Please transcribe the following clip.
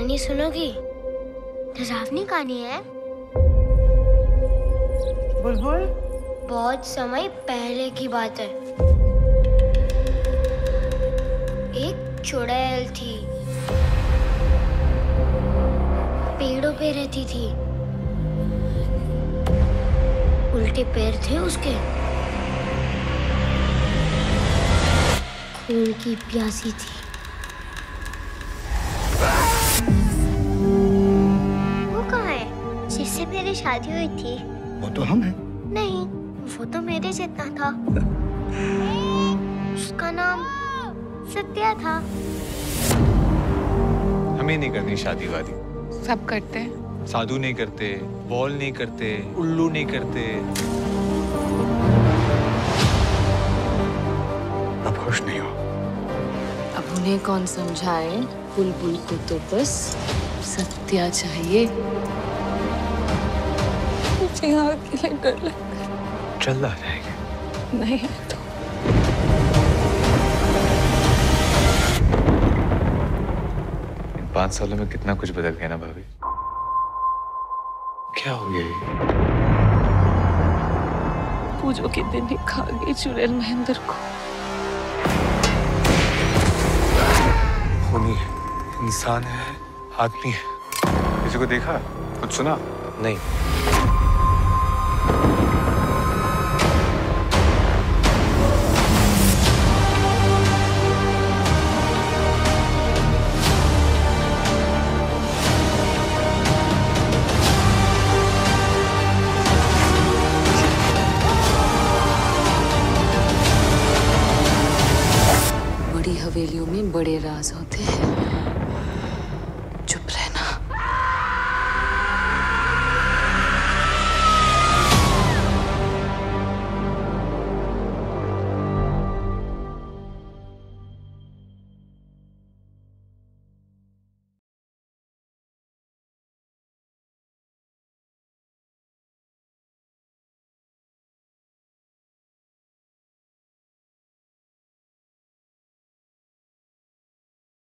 कहानी सुनोगी? डरावनी कहानी है। बुलबुल? बहुत समय पहले की बात है। एक चुड़ैल थी। पेड़ों पे रहती थी। उल्टे पैर थे उसके। खून की प्यासी थी। शादी हुई थी। वो तो हम हैं। नहीं वो तो मेरे जितना था। उसका नाम सत्या था। हमें नहीं करनी शादी वादी। सब करते हैं। साधु नहीं करते बॉल नहीं करते उल्लू नहीं करते। अब खुश नहीं हो। अब उन्हें कौन समझाए? बुलबुल को तो बस सत्या चाहिए। मुझे यहाँ अकेले डर लगता चल आ जाएँगे। है। नहीं तो। इन पाँच सालों में कितना कुछ बदल गया ना भाभी? क्या हो गया ये? पूजो के दिन ही खा गई चुड़ैल महेंद्र को। खूनी है इंसान है आदमी है। किसी को देखा? कुछ सुना? नहीं। बड़ी हवेलियों में बड़े राज होते हैं।